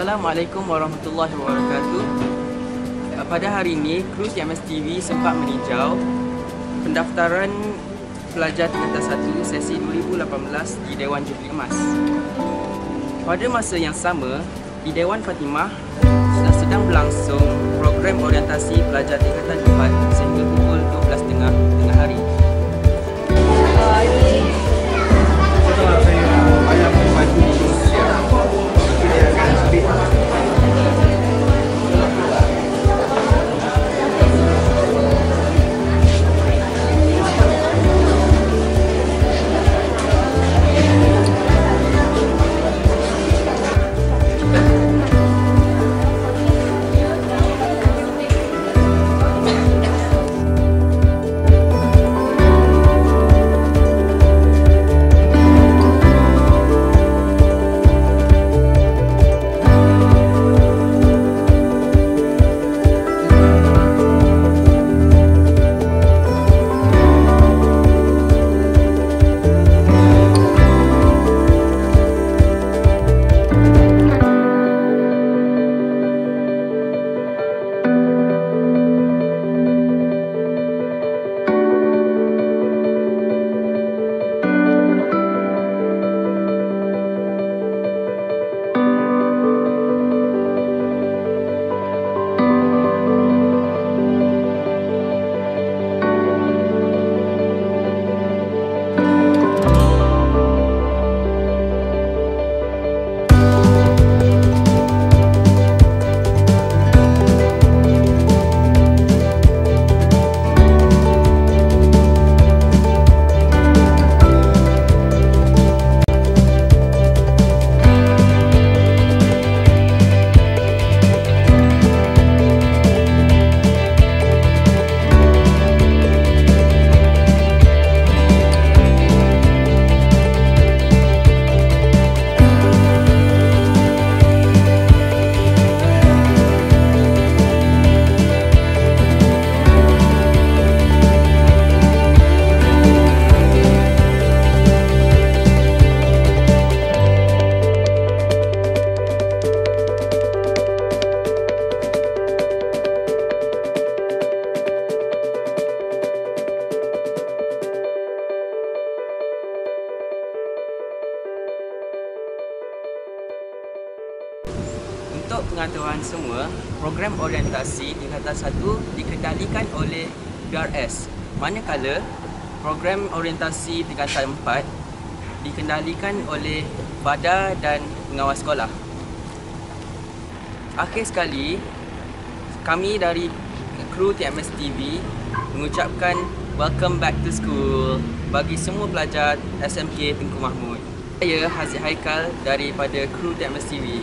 Assalamualaikum warahmatullahi wabarakatuh. Uh, Pada hari ini, kru TMS TV sempat meninjau pendaftaran pelajar tingkatan 1 sesi 2018 di Dewan Jubli Emas. Pada masa yang sama, di Dewan Fatimah sedang berlangsung program orientasi pelajar tingkatan 4 Untuk pengetahuan semua, program orientasi tingkatan 1 dikendalikan oleh BRS. Manakala program orientasi tingkatan 4 dikendalikan oleh BADA dan pengawas sekolah. Akhir sekali, kami dari kru TMS TV mengucapkan welcome back to school bagi semua pelajar SMK Tengku Mahmud. Saya Haziq Haikal daripada kru TMS TV.